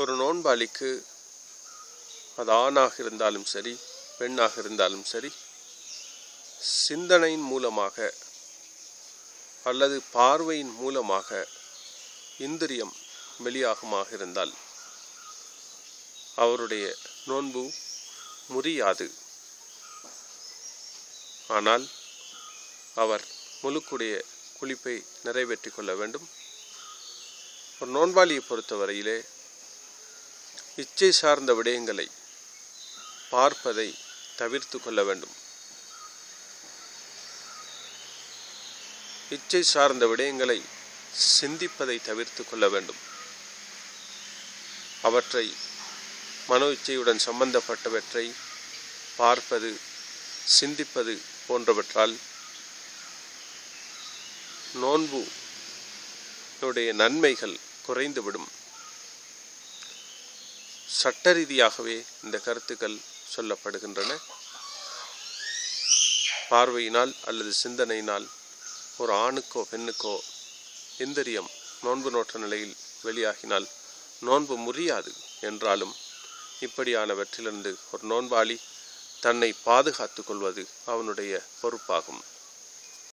ஒரு நோன்பாளிக்கு அது ஆணாக இருந்தாலும் சரி பெண்ணாக இருந்தாலும் சரி சிந்தனையின் மூலமாக அல்லது பார்வையின் மூலமாக இந்திரியம் வெளியாகுமாக இருந்தால் அவருடைய நோன்பு முறியாது. ஆனால் அவர் முழுக்குடைய குளிப்பை நிறைவேற்றி கொள்ள வேண்டும். ஒரு நோன்பாளியை பொறுத்தவரையிலே இச்சை சார்ந்த விடயங்களை பார்ப்பதை தவிர்த்து கொள்ள வேண்டும். இச்சை சார்ந்த விடயங்களை சிந்திப்பதை தவிர்த்து கொள்ள வேண்டும். அவற்றை மனோ இச்சையுடன் சம்பந்தப்பட்டவற்றை பார்ப்பது சிந்திப்பது போன்றவற்றால் நோன்பு உடைய நன்மைகள் குறைந்துவிடும். சட்ட ரீதியாகவே இந்த கருத்துக்கள் சொல்லப்படுகின்றன. பார்வையினால் அல்லது சிந்தனையினால் ஒரு ஆணுக்கோ பெண்ணுக்கோ இந்திரியம் நோன்பு நோற்ற நிலையில் வெளியாகினால் நோன்பு முறியாது என்றாலும் இப்படியானவற்றிலிருந்து ஒரு நோன்பாளி தன்னை பாதுகாத்து கொள்வது அவனுடைய பொறுப்பாகும்.